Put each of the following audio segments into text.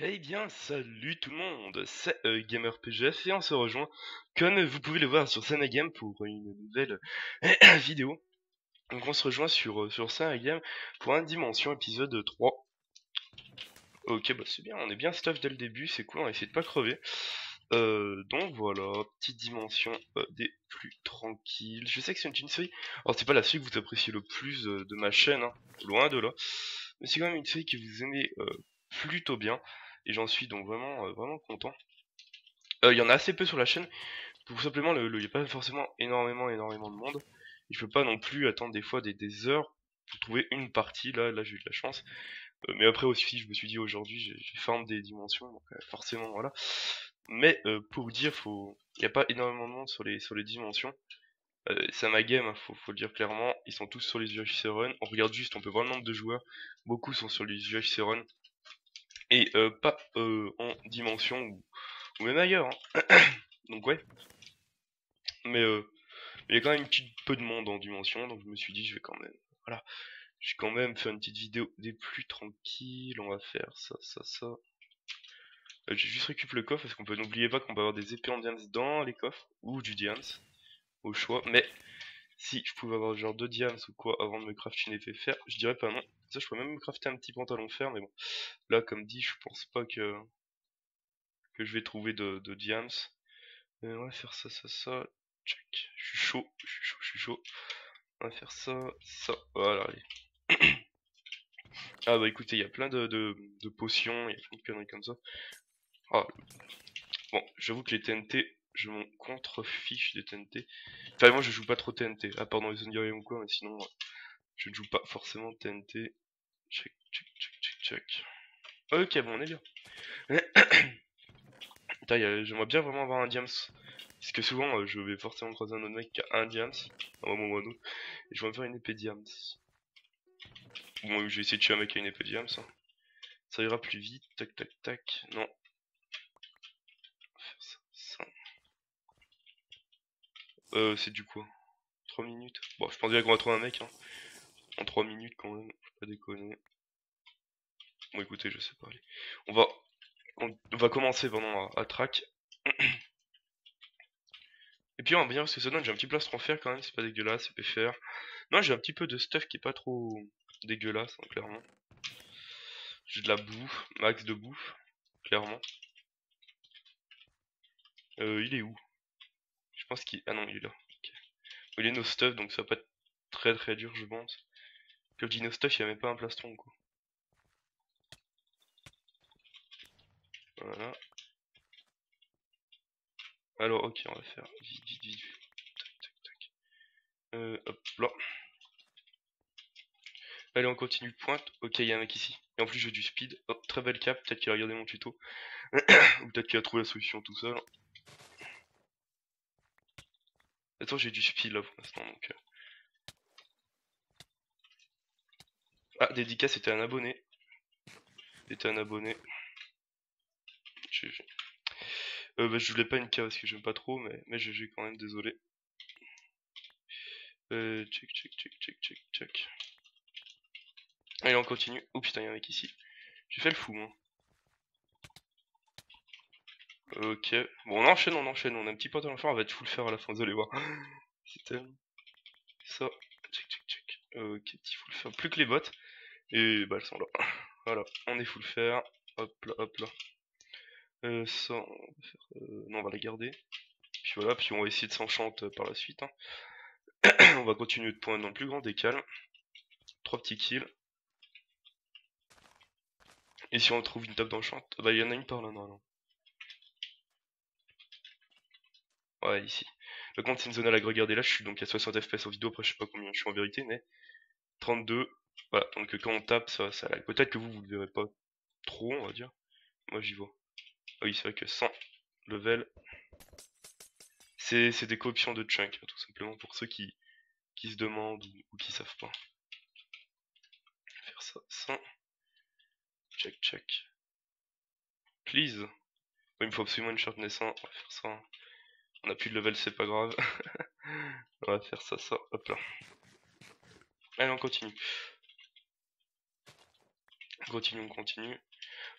Eh bien, salut tout le monde, c'est euh, GamerPGF et on se rejoint, comme vous pouvez le voir sur Sanagame pour une nouvelle vidéo. Donc on se rejoint sur, euh, sur Sanagame pour un Dimension épisode 3. Ok, bah c'est bien, on est bien stuff dès le début, c'est cool, on va essayer de pas crever. Euh, donc voilà, petite dimension des plus tranquilles. Je sais que c'est une, série, alors c'est pas la série que vous appréciez le plus de ma chaîne, hein, loin de là, mais c'est quand même une série que vous aimez plutôt bien, et j'en suis donc vraiment euh, vraiment content. Euh, Il y en a assez peu sur la chaîne, pour simplement il n'y a pas forcément énormément énormément de monde, et je peux pas non plus attendre des fois des, des heures pour trouver une partie, là, là j'ai eu de la chance. Euh, mais après aussi, je me suis dit aujourd'hui, j'ai farm des dimensions, donc forcément voilà. Mais pour vous dire, il n'y a pas énormément de monde sur les sur les dimensions. C'est ma game, hein, faut, faut le dire clairement. Ils sont tous sur les UHC Run. On regarde juste, on peut voir le nombre de joueurs. Beaucoup sont sur les UHC Run. Et euh, pas euh, en dimension ou, même ailleurs. hein. donc ouais. Mais euh, il y a quand même un petit peu de monde en dimension, donc je me suis dit, je vais quand même, voilà, je vais quand même faire une petite vidéo des plus tranquilles. On va faire ça, ça, ça. Euh, J'ai juste récupéré le coffre parce qu'on peut n'oublier pas qu'on peut avoir des épées en dans les coffres ou du diams au choix. Mais si je pouvais avoir genre deux diams ou quoi avant de me crafter une épée fer, je dirais pas non. Ça, je pourrais même me crafter un petit pantalon fer, mais bon. Là, comme dit, je pense pas que que je vais trouver de, diams. On va faire ça, ça, ça. Check. Je suis chaud, je suis chaud, je suis chaud. On va faire ça, ça. Voilà, allez. Ah bah écoutez, il y a plein de, de, de potions, il y a plein de conneries comme ça. Ah. Bon, j'avoue que les TNT, je m'en contrefiche des TNT. Enfin, moi je joue pas trop TNT, à part dans les Ungarium ou quoi, mais sinon, je ne joue pas forcément TNT. Check, check, check, check. Ok, bon, on est bien. J'aimerais bien vraiment avoir un diams. Parce que souvent, euh, je vais forcément croiser un autre mec qui a un diams, un moment ou un autre, et je vais me faire une épée diams. Bon, je vais essayer de tuer un mec qui a une épée diams. hein. Ça ira plus vite, tac tac tac. Non. On va faire ça, ça. Euh, c'est du quoi? 3 minutes? Bon, je pense bien qu'on va trouver un mec, hein. En 3 minutes quand même, faut pas déconner. Bon, écoutez, je sais pas. On va, on, va commencer pendant à, track. Et puis on va bien parce que ça donne, j'ai un petit plastron fer quand même, c'est pas dégueulasse, c'est faire. Non, j'ai un petit peu de stuff qui est pas trop dégueulasse, hein, clairement. J'ai de la bouffe, max de bouffe, clairement. Euh, il est où? Pense qu'il... Ah non, il est là. Il est no stuff, donc ça va pas être très très dur, je pense. Quand je dis no stuff, il y a même pas un plastron, quoi. Voilà. Alors, ok, on va faire vite, vite, vite. Tac, tac, tac. Euh, hop là. Allez, on continue pointe. Ok, il y a un mec ici. Et en plus, j'ai du speed. Hop, très belle cap. Peut-être qu'il a regardé mon tuto. Ou peut-être qu'il a trouvé la solution tout seul. Attends, j'ai du speed là pour l'instant. Donc... euh. Ah, dédicace, c'était un abonné. C'était un abonné. GG. Euh, bah, je voulais pas une K parce que j'aime pas trop, mais, mais GG quand même, désolé. Euh, check, check, check, check, check, check. Allez, on continue. Oh putain, y'a un mec ici. J'ai fait le fou, moi. Ok. Bon, on enchaîne, on enchaîne. On a un petit pantalon fer, on va être full faire à la fin, vous allez voir. Tellement... Ça. Check, check, check. Ok, petit full fer. Plus que les bottes. Et bah, elles sont là. Voilà, on est full fer. Hop là, hop là. Euh, ça, on va faire... euh, non, on va la garder. Puis voilà, puis on va essayer de s'enchanter par la suite. hein. on va continuer de pointer dans le plus grand décal. Trois petits kills. Et si on trouve une table d'enchant, bah il y en a une par là, non, non. Ouais, ici. Une zone à la regardez là, je suis donc à 60 fps en vidéo, après je sais pas combien je suis en vérité, mais 32. Voilà, donc euh, quand on tape, ça, ça lag. Peut-être que vous, vous le verrez pas trop, on va dire. Moi j'y vois. Ah oui, c'est vrai que 100 level, c'est des cooptions de chunk, hein, tout simplement pour ceux qui, se demandent ou, qui savent pas. Faire ça, 100. Check, check. Please. Oui, il me faut absolument une sharpness 1, on va faire ça. On a plus de level, c'est pas grave. on va faire ça, ça, hop là. Allez, on continue. On continue, on continue.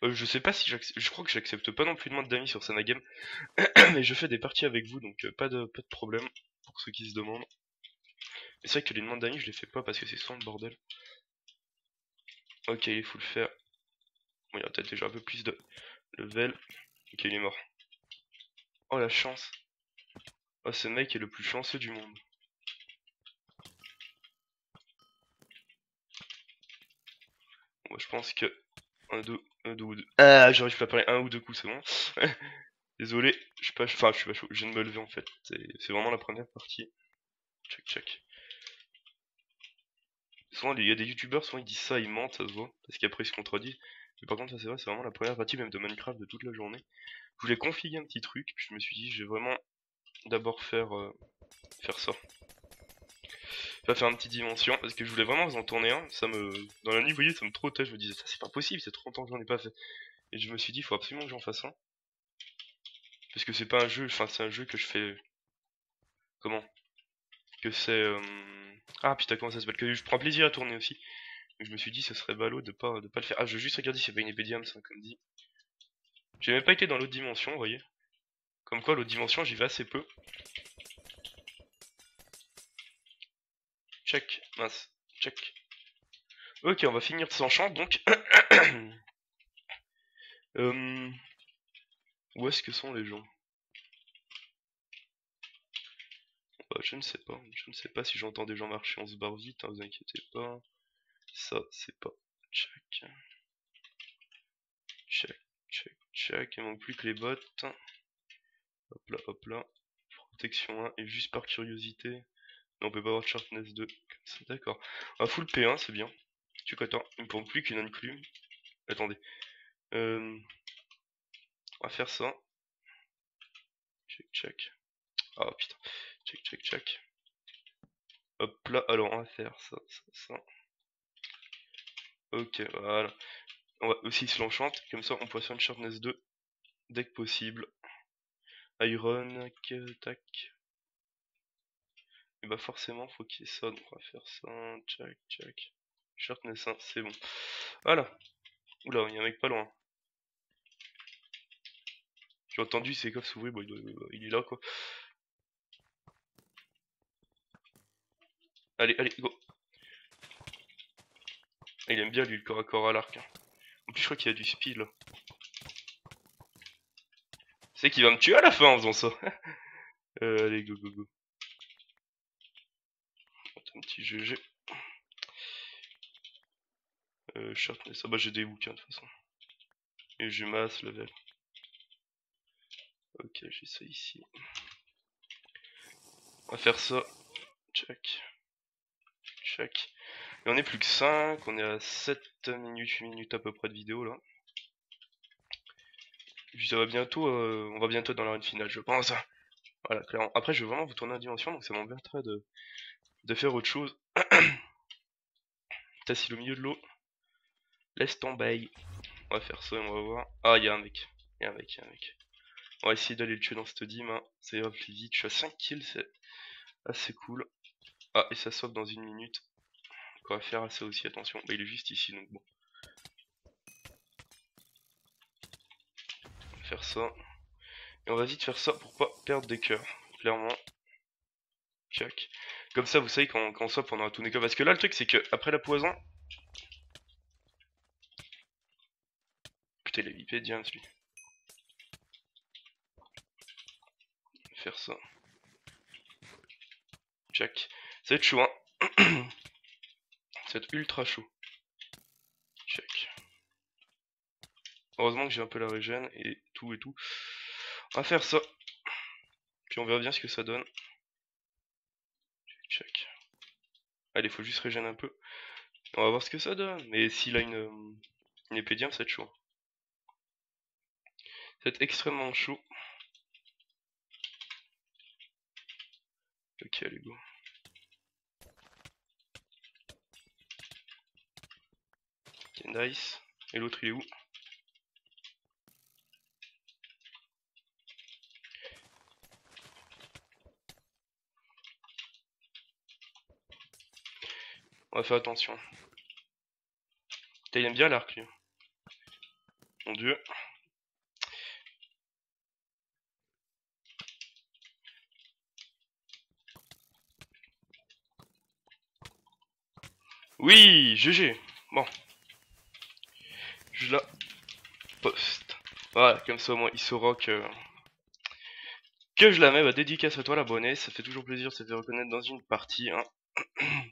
Euh, je sais pas si j'accepte. Je crois que j'accepte pas non plus de moins d'amis sur Sanagame. mais je fais des parties avec vous, donc euh, pas, de, pas de problème. Pour ceux qui se demandent. C'est vrai que les demandes d'amis, je les fais pas parce que c'est souvent le bordel. Ok, il faut le faire. Bon, il y a peut-être déjà un peu plus de level. Ok, il est mort. Oh la chance. Oh, ce mec est le plus chanceux du monde. Je pense que un, deux, un, deux ou deux. Ah, j'arrive pas à parler un ou deux coups, c'est bon. Désolé, je suis pas, enfin, je suis pas chaud. Je viens de me lever en fait. C'est vraiment la première partie. Check, check. Souvent, il y a des youtubeurs, souvent ils disent ça, ils mentent, ça se voit, parce qu'après ils se contredisent. Mais par contre, ça c'est vrai, c'est vraiment la première partie même de Minecraft de toute la journée. Je voulais configurer un petit truc, puis je me suis dit, je vais vraiment d'abord faire, euh, faire ça. Faire une petite dimension, parce que je voulais vraiment vous en tourner un. Ça me, dans la nuit, vous voyez, ça me trottait, je me disais, ça c'est pas possible, c'est trop longtemps que j'en ai pas fait. Et je me suis dit, il faut absolument que j'en fasse un. Parce que c'est pas un jeu, enfin c'est un jeu que je fais... Comment? Que c'est... Euh, ah putain, comment ça s'appelle? Que je prends plaisir à tourner aussi. Je me suis dit, ce serait ballot de pas, de pas le faire. Ah, je vais juste regarder s'il y a pas une épée diams, comme dit. J'ai même pas été dans l'autre dimension, vous voyez. Comme quoi, l'autre dimension, j'y vais assez peu. Check, mince, check. Ok, on va finir de s'enchant, donc... euh... Où est-ce que sont les gens? Bah, Je ne sais pas. Je ne sais pas si j'entends des gens marcher. On se barre vite, hein, vous inquiétez pas. Ça, c'est pas. Check. Check, check, check. Il manque plus que les bottes. Hop là, hop là. Protection 1. Et juste par curiosité. Non, on peut pas avoir de sharpness 2. D'accord. Un full P1, c'est bien. Tu attends. Il me manque plus qu'une inclus. Attendez. Euh... On va faire ça. Check, check. Ah putain. Check, check, check. Hop là, alors on va faire ça, ça, ça. Ok, voilà. On va aussi se l'enchante, comme ça on faire une sharpness 2 dès que possible. Iron, tac. Et bah forcément faut qu'il y ait ça, donc on va faire ça, check, check. 1, c'est bon. Voilà. Oula, il y a un mec pas loin. J'ai entendu ses coffres s'ouvrir, bon, il, est là quoi. Allez, allez, go. Il aime bien lui le corps à corps à l'arc. Hein. En plus je crois qu'il y a du speed là. C'est qu'il va me tuer à la fin en faisant ça. euh, allez, go, go, go. Un petit GG. Euh, sharpness. Ah bah j'ai des bouquins de toute façon. Et j'ai masse level. Ok, j'ai ça ici. On va faire ça. Check. Check. Et on est plus que 5, on est à 7 minutes, 8 minutes à peu près de vidéo là. Ça va bientôt, euh, on va bientôt dans l'arène finale, je pense. Voilà, clairement. Après, je vais vraiment vous tourner en dimension, donc ça m'embêterait de, de faire autre chose. T'assis au milieu de l'eau. Laisse tomber. On va faire ça et on va voir. Ah, il y a un mec. Il y a un mec, un mec. On va essayer d'aller le tuer dans cette dim. Hein. Ça ira plus vite. Je suis à 5 kills, c'est assez cool. Ah, et ça saute dans une minute. On va faire assez aussi, attention. Bah, il est juste ici, donc bon. On va faire ça. Et on va vite faire ça pour pas perdre des cœurs, clairement. Check. Comme ça, vous savez quand, quand on swap, on aura tous les cœurs. Parce que là, le truc, c'est que après la poison. Putain, il est vipé, lui. faire ça. Check. Ça va être chaud, hein. ça va être ultra chaud. Check. Heureusement que j'ai un peu la régène et tout et tout. On va faire ça. Puis on verra bien ce que ça donne. Check. Allez, faut juste régène un peu. On va voir ce que ça donne. Mais s'il a une, une épée ça va être chaud. Ça va être extrêmement chaud. Ok, allez, go. Ok, nice. Et l'autre, il est où? On va faire attention. il aime bien l'arc, lui. Mon dieu. Oui, GG. Bon. Je la poste. Voilà, comme ça au moins il saura que que je la mets. Bah, dédicace à toi l'abonné, ça fait toujours plaisir de se reconnaître dans une partie. Hein.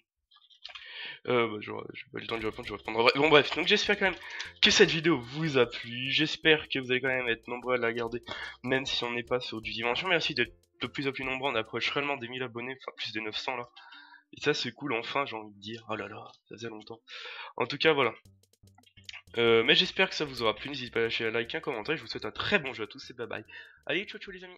euh, bah, j'ai pas le temps de répondre, je répondre. Bon bref, donc j'espère quand même que cette vidéo vous a plu. J'espère que vous allez quand même être nombreux à la regarder, même si on n'est pas sur du dimension. Merci d'être de plus en plus nombreux, on approche réellement des 1000 abonnés, enfin plus de 900 là. Et ça c'est cool enfin j'ai envie de dire, oh là là, ça faisait longtemps. En tout cas voilà. Euh, mais j'espère que ça vous aura plu, n'hésitez pas à lâcher un like, un commentaire, je vous souhaite un très bon jeu à tous et bye bye. Allez, ciao ciao les amis